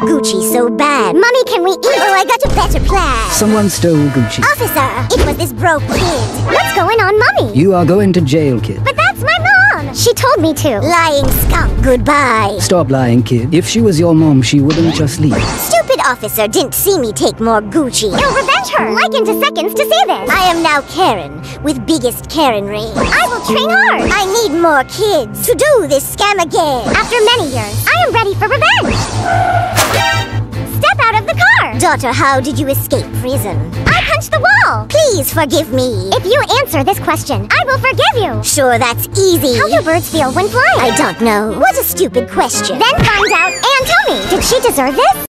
Gucci so bad. Mommy, can we eat? Oh, I got a better plan. Someone stole Gucci. Officer, it was this broke kid. What's going on, Mommy? You are going to jail, kid. But that's my mom. She told me to. Lying skunk. Goodbye. Stop lying, kid. If she was your mom, she wouldn't just leave. Stupid officer didn't see me take more Gucci. You'll revenge her. Like into seconds to see this. I am now Karen, with biggest Karen Karenry. I will train hard. I need more kids to do this scam again. After many years, I am ready Daughter, how did you escape prison? I punched the wall. Please forgive me. If you answer this question, I will forgive you. Sure, that's easy. How do birds feel when flying? I don't know. What a stupid question. Then find out and tell me. Did she deserve this?